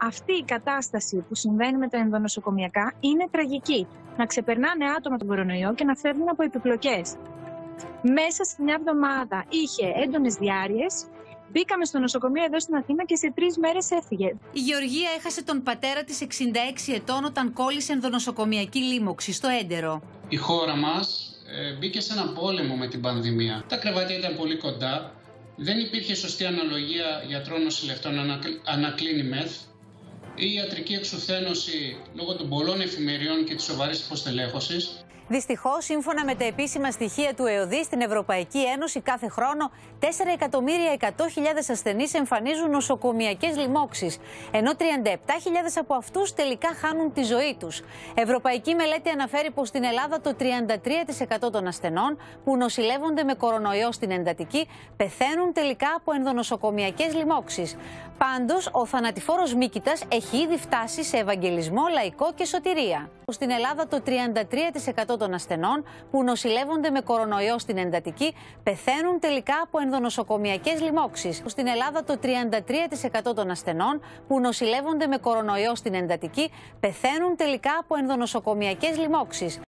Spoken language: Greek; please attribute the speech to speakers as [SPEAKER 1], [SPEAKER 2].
[SPEAKER 1] αυτή η κατάσταση που συμβαίνει με τα ενδονοσοκομιακά είναι τραγική. Να ξεπερνάνε άτομα τον κορονοϊό και να φεύγουν από επιπλοκές. Μέσα σε μια εβδομάδα είχε έντονες διάρειες, Μπήκαμε στο νοσοκομείο εδώ στην Αθήνα και σε τρεις μέρες έφυγε.
[SPEAKER 2] Η Γεωργία έχασε τον πατέρα της 66 ετών όταν κόλλησε ενδονοσοκομιακή λίμωξη στο έντερο.
[SPEAKER 3] Η χώρα μας ε, μπήκε σε έναν πόλεμο με την πανδημία. Τα κρεβάτια ήταν πολύ κοντά. Δεν υπήρχε σωστή αναλογία γιατρών νοσηλευτών ανακλίνη μεθ. Η ιατρική εξουθένωση λόγω των πολλών εφημεριών και της σοβαρής υποστελέχωσης.
[SPEAKER 2] Δυστυχώς, σύμφωνα με τα επίσημα στοιχεία του ΕΟΔΗ, στην Ευρωπαϊκή Ένωση κάθε χρόνο 4 εκατομμύρια 100.000 ασθενείς εμφανίζουν νοσοκομιακές λοιμώξεις, ενώ 37.000 από αυτούς τελικά χάνουν τη ζωή τους. Ευρωπαϊκή μελέτη αναφέρει πως στην Ελλάδα το 33% των ασθενών που νοσηλεύονται με κορονοϊό στην εντατική πεθαίνουν τελικά από ενδονοσοκομιακές λοιμώξεις. Πάντως, ο θανατηφόρος Μίκητας έχει ήδη φτάσει σε ευαγγελισμό, λαϊκό και σωτηρία. Στην Ελλάδα το 33% των ασθενών που νοσηλεύονται με κορονοϊό στην εντατική πεθαίνουν τελικά από ενδονοσοκομιακές λοιμώξεις. Στην Ελλάδα το 33% των ασθενών που νοσηλεύονται με κορονοϊό στην εντατική πεθαίνουν τελικά από ενδονοσοκομιακές λοιμώξεις.